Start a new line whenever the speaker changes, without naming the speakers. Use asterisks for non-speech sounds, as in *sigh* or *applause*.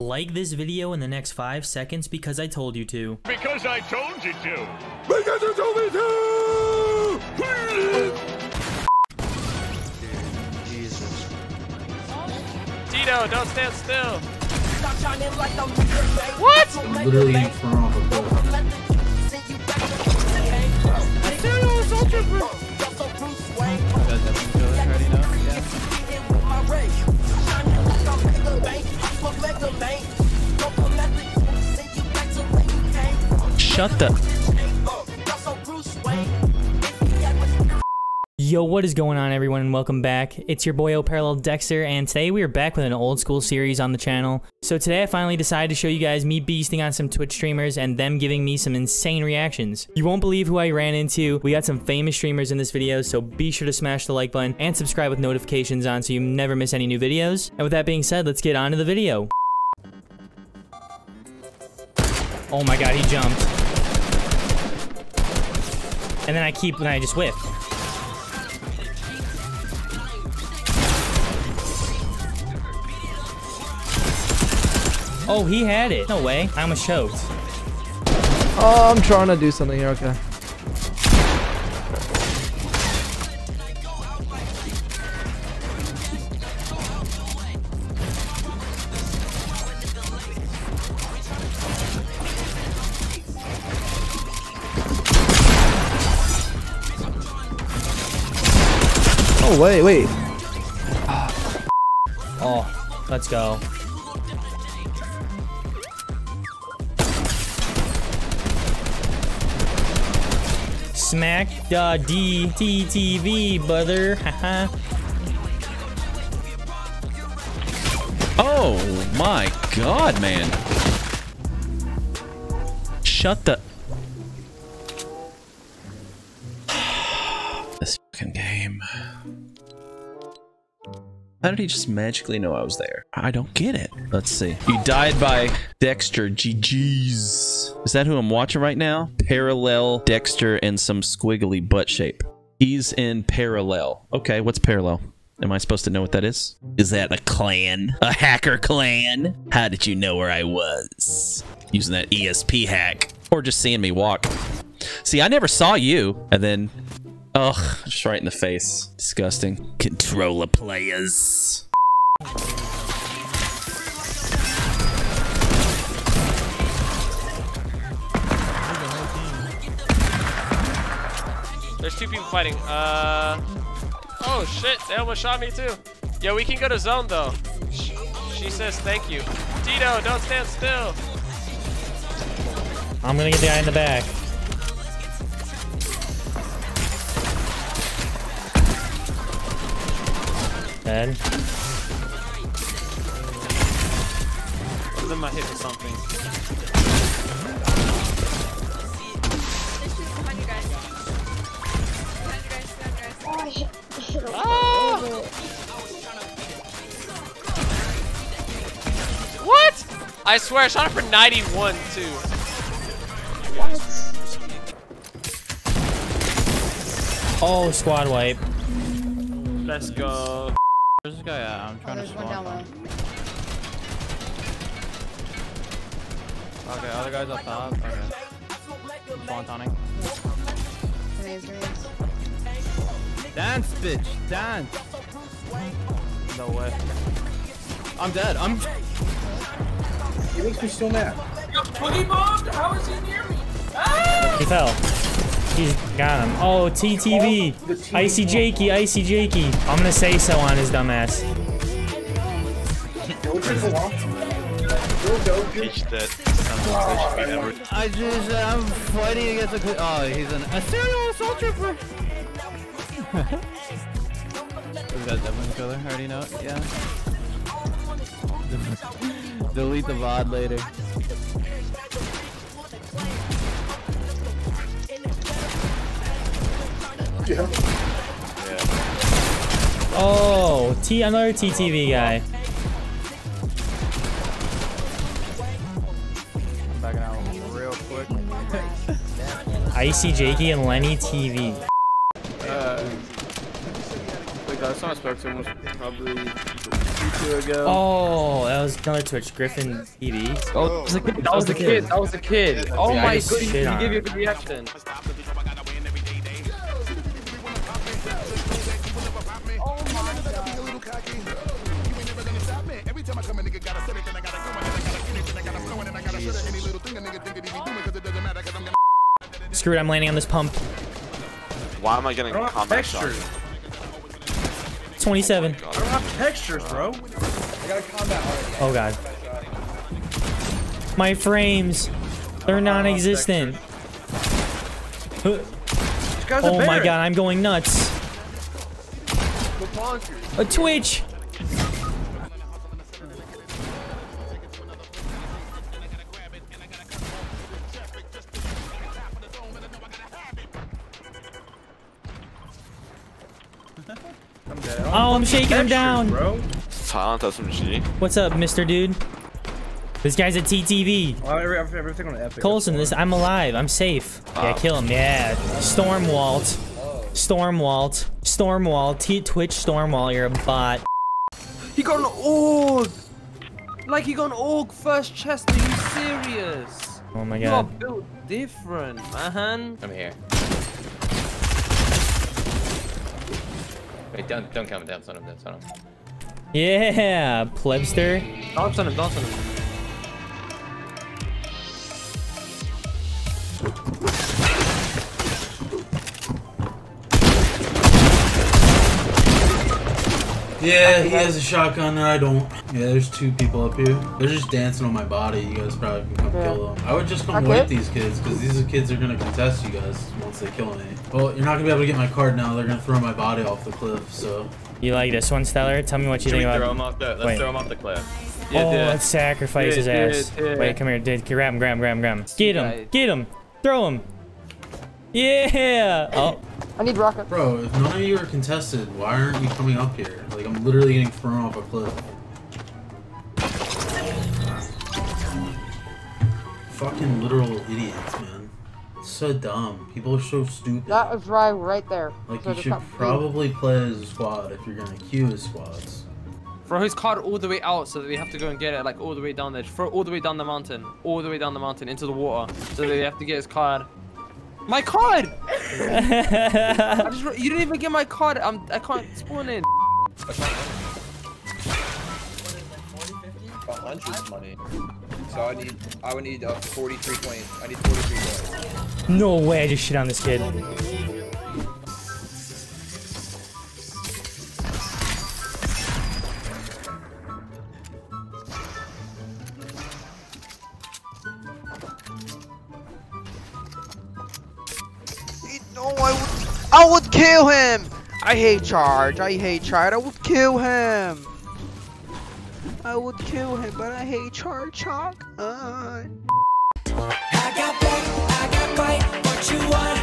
Like this video in the next 5 seconds because I told you to.
Because I told you to.
Because you told me to!
Jesus.
Tito, don't stand still.
I'm literally in
Shut the. Yo, what is going on, everyone, and welcome back. It's your boy O Parallel Dexter, and today we are back with an old school series on the channel. So today I finally decided to show you guys me beasting on some Twitch streamers and them giving me some insane reactions. You won't believe who I ran into. We got some famous streamers in this video, so be sure to smash the like button and subscribe with notifications on so you never miss any new videos. And with that being said, let's get on to the video. Oh my god, he jumped. And then I keep, and I just whiff. Oh, he had it. No way. I'm a choked.
Oh, I'm trying to do something here. Okay. Oh wait, wait. Ah.
Oh, let's go. Smack the DTTV, brother. Haha. *laughs*
Oh my god, man. Shut the. *sighs* this fucking game. How did he just magically know I was there? I don't get it. Let's see. You died by Dexter. GG's. Is that who I'm watching right now? Parallel, Dexter, and some squiggly butt shape. He's in parallel. Okay, what's parallel? Am I supposed to know what that is? Is that a clan? A hacker clan? How did you know where I was? Using that ESP hack. Or just seeing me walk. See, I never saw you. And then, ugh, just right in the face. Disgusting. Controller players.
There's two people fighting. Uh. Oh shit! They almost shot me too. Yo, we can go to zone though. Sh- She says thank you. Tito, don't stand still.
I'm gonna get the guy in the back. Dead.
Then my hit or something. Ah! What? I swear, I shot him for 91 too.
Oh, squad wipe.
Let's go.
Where's this guy at? I'm trying to spawn. Okay, other guys up top. Okay. Spawn taunting. Dance, bitch, dance. No way. I'm dead. I'm. *laughs*
He makes me so mad.
He fell. He's got him. Oh, TTV. Icy Jakey, Icy Jakey. I'm gonna say so on his dumb ass.
Don't triple off.
I just. Uh, I'm fighting against a. Oh, he's an a serial assault trooper. Those guys definitely each other. I already know it. Yeah. Delete the VOD later.
Yeah.
Oh, T another TTV guy.
I'm backing out real quick. *laughs*
Icy Jakey and Lenny TV.
Uh, the guy someone spoke to him was probably
two ago.
Oh, that was another Twitch. Gryphon TV.
Oh, that was the kid. That was the kid. That was the kid. Oh
Yeah,
my
just
goodness, he gave you a good reaction.
Screw it, I'm landing on this pump.
Why am I getting
I
combat shot?
textures.
27.
I don't have textures, bro. I got a combat already.
Oh god. My frames. They're non-existent. Huh.
This guy's a
Oh my god, I'm going nuts. A Twitch.
I'm dead.
Oh, I'm shaking him
Textures,
down.
bro.
Silent SMG.
What's up, Mr. Dude? This guy's a TTV.
Well, every, every, everything on Epic.
Colson, this I'm alive. I'm safe. Yeah, kill him. Yeah. Stormwalt. Stormwalt. Stormwalt. T Twitch Stormwalt. You're a bot.
He got an org. Like he got an org first chest. Are you serious?
Oh my
You are
god.
built different, man.
I'm here. Wait, don't don't come down, son of them, son of them.
Yeah, plebster.
Dance on him, dance on him.
Yeah, he has a shotgun and I don't. Yeah, there's two people up here. They're just dancing on my body. You guys probably can come kill them. I would just come
Okay.
with these kids because these are kids are gonna contest you guys once they kill me. Well, you're not gonna be able to get my card now. They're gonna throw my body off the cliff. So
You like this one, Stellar? Tell me what you
Should we
think
throw
about
him off the? Let's
Wait.
throw him off the cliff.
Oh, let's sacrifice his
Yeah,
ass.
yeah, yeah.
Wait, come here, dude. Grab him, grab him, grab him, grab him. Get him, get him. Throw him. Yeah. Oh,
I need rocket.
Bro, if none of you are contested, why aren't you coming up here? Like, I'm literally getting thrown off a cliff. Fucking literal idiots, man. It's so dumb. People are so stupid.
That was right, right there.
Like,
So
you should
not-
probably play as a squad if you're gonna queue as squads.
Throw his card all the way out so that we have to go and get it, like all the way down there. Throw it all the way down the mountain, all the way down the mountain into the water, so that we have to get his card. My card! I just, you didn't even get my card. I'm, I can't spawn in.
A hundred money. So I need, I would need uh, 43 coins. I need 43 coins.
no way! I just shit on this kid.
Would, I would kill him. I hate charge. I hate charge. I would kill him. I would kill him, but I hate charge. Uh.
I got back, I got bite, what you want?